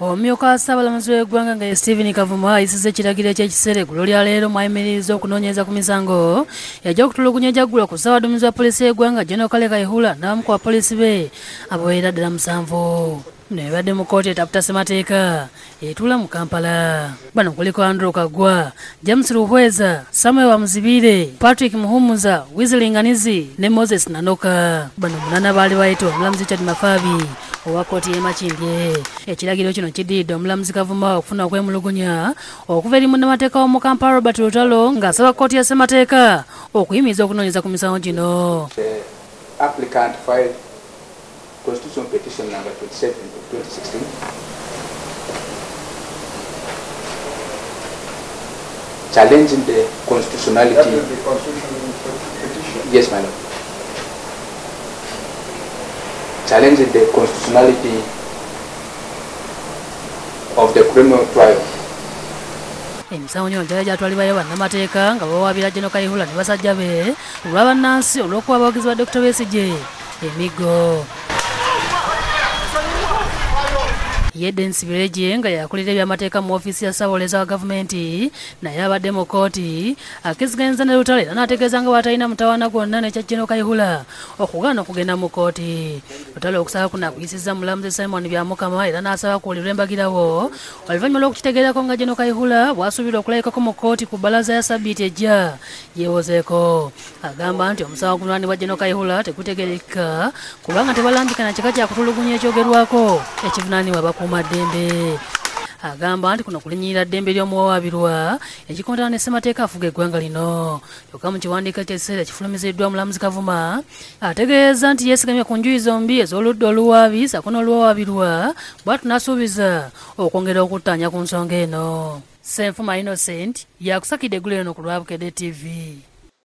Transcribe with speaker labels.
Speaker 1: omumyuka wa ssaabalamuzi w'eggwanga nga ye stephen kavuma ayisizza ekiragiro ekyekiseera eggulo lya leero mwayimirizza okunoonyereza ku misango yajja okutulugunya ejjaggulo ku ssaabaduumizi wa poliisi y'eggwanga general kale kaihula n'abamu ku bapoliisi be. Abawerera ddala musanvu. No ebadde mu kooti etaputa ssemateeka etuula mu kampala. Bano kuliko andrew kagwa james ruhweza samuel wamuzibiire patrick muhumuza wizilinganizi ne moses nanoka. Bano munana baali bayitibwa omulamuzi chad mafaabi owa kooti y'e makindye ekiragiro kino kiddiridde omulamuzi kavuma okufuna okwemulugunya okuva eri munnamateeka w'omu kampala robert lutalo ng'asaba kooti ya ssemateeka okuyimiriza okunoonyeza ku misango gino
Speaker 2: applicant filed constitutional petition number 27 of 2016 challenging the constitutionality. Yes, my lord. Challenging the constitutionality of the criminal trial.
Speaker 1: emisango gino gyali gyatwalibwayo bannamateeka nga bawaabira geno kaihula ne basajja be olwa bannansi olw'okuba abawagizi ba dr besige emiggo yedde nsibirege nga yakulira ebyamateeka mu ofiisi ya ssaabawolereza wa gavumenti naye abadde mu kooti akiziganyizza ne lutalo era n'ategeeza nga bwatalina mutawaana gwonna nekya geno kaihula okugaana okugenda mu kooti lutalo okusaba kuno akuyisizza mulamuzi simon byamukama era n'asaba kuwulirwa embagirawo oluvannyuma lw'okukitegeerako nga geno kaihula bw'asuubira okulabikako mu kooti ku bbalaza ya sabbiiti ejja yeewozeeko. Agamba nti omusawo oguvunaanibwa geno kaihula tegutegerekeka kubanga tebalambikana kika kyakutulugunya ekyogerwako. Ekivunaanibwa bakuumaddembe agamba nti kuno kulinyirira ddembe ly'omuwawaabirwa ekikontana ne ssemateeka afuga eggwanga lino. Kyokka mu kiwandiiko kyekiseera kifulumiziddwa mulamuzi kavuma ategeeza nti yeesigamye ku njuyi zombi ez'oludda oluwaabi sako n'oluwawaabirwa bwatu n'asuubiza okwongera okuttaanya ku nsonga eno. Senfuma innocent yakusakidde eggulu eno ku lwabukedde tv